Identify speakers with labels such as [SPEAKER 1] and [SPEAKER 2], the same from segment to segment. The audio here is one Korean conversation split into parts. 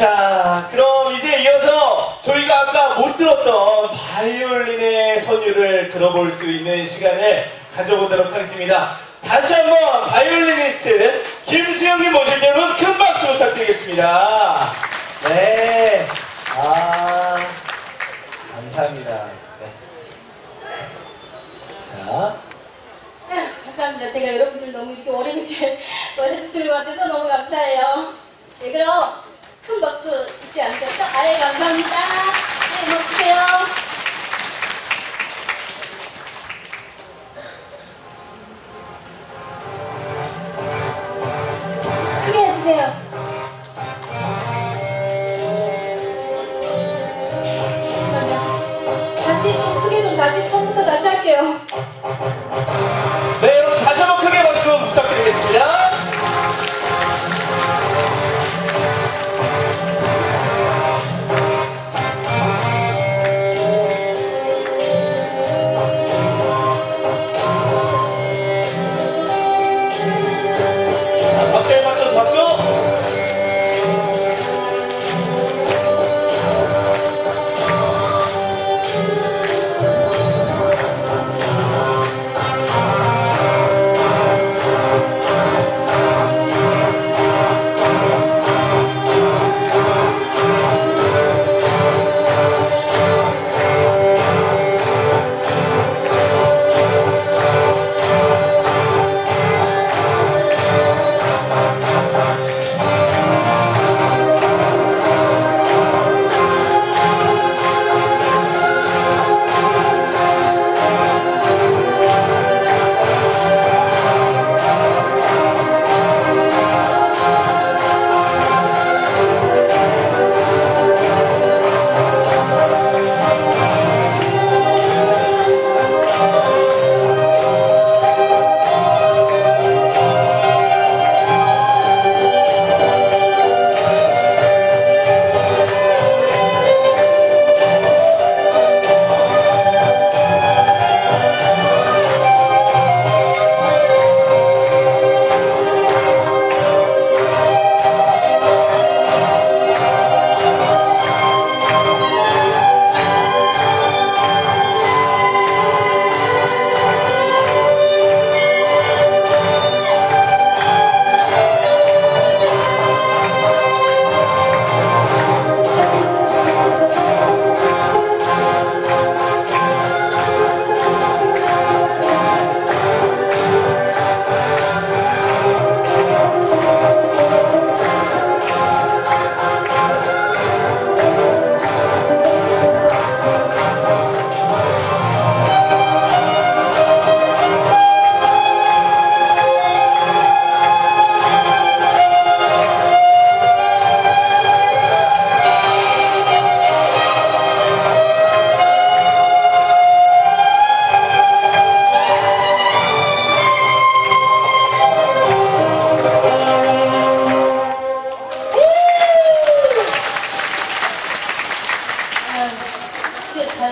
[SPEAKER 1] 자, 그럼 이제 이어서 저희가 아까 못 들었던 바이올린의 선율을 들어볼 수 있는 시간을 가져보도록 하겠습니다. 다시 한번 바이올리니스트 김수영님 모실 때 여러분 큰 박수 부탁드리겠습니다. 네.
[SPEAKER 2] 다시 처음부터 다시 할게요.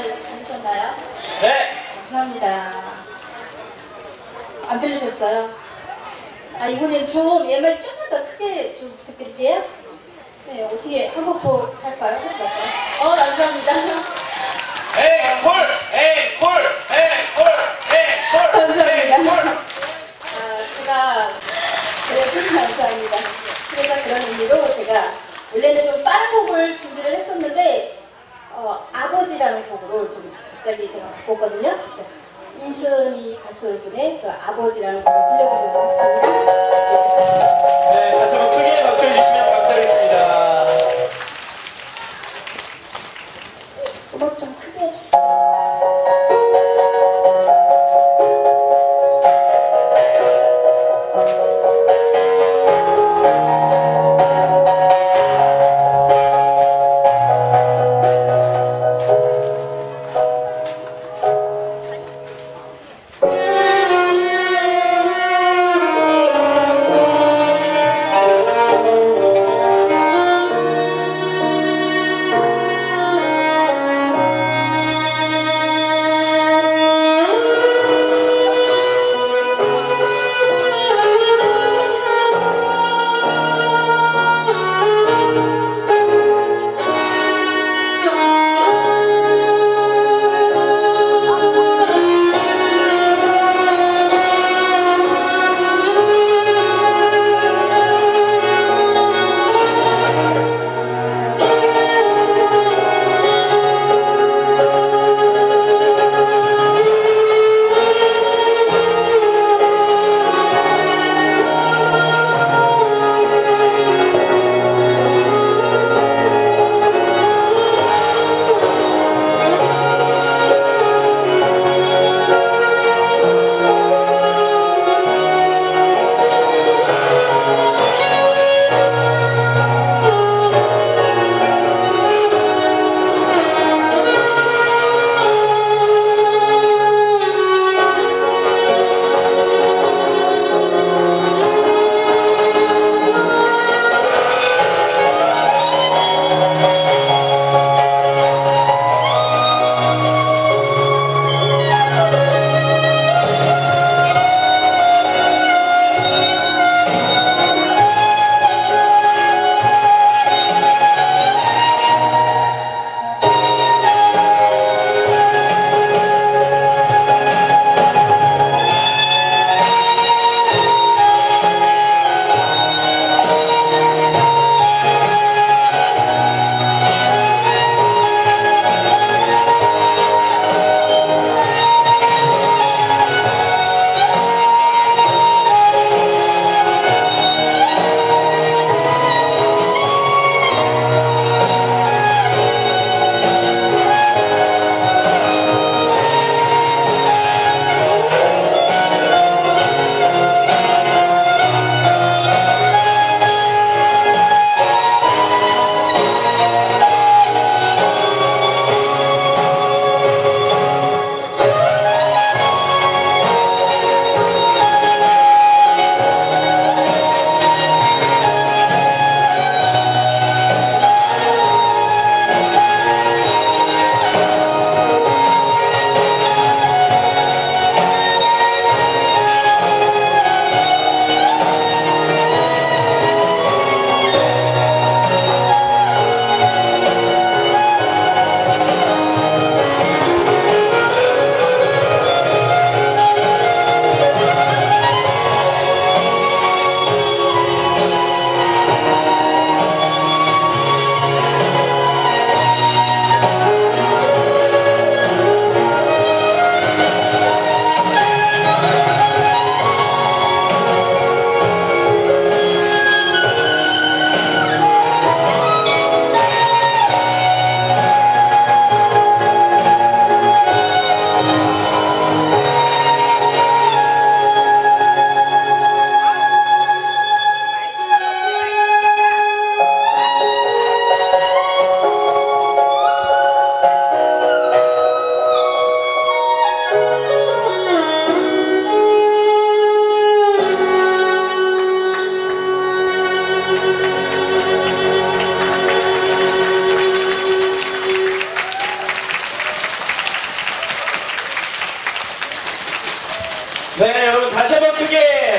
[SPEAKER 2] 잘 들으셨나요?
[SPEAKER 1] 네.
[SPEAKER 2] 감사합니다. 안 들리셨어요? 아, 이번엔 좀 예말 조금 더 크게 좀 부탁드릴게요. 네, 어떻게 한번더 할까요? 할까요? 어, 감사합니다.
[SPEAKER 1] 앵콜, 앵콜, 앵콜, 앵콜,
[SPEAKER 2] 감사합니다.
[SPEAKER 1] 앵콜.
[SPEAKER 2] 아, 제가 그래서 감사합니다. 그래서 그런 의미로 제가 원래는 좀 빠른 곡을 준비를 했었는데 어, 아버지라는 곡으로 좀 갑자기 제가 바꿨거든요. 그래서 인션이 가수분의 그 아버지라는 곡을 들려드리도록 하겠습니다.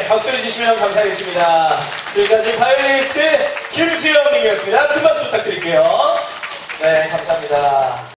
[SPEAKER 1] 박수를 주시면 감사하겠습니다. 지금까지 바이올리니스트 김수영님이었습니다. 큰 박수 부탁드릴게요. 네, 감사합니다.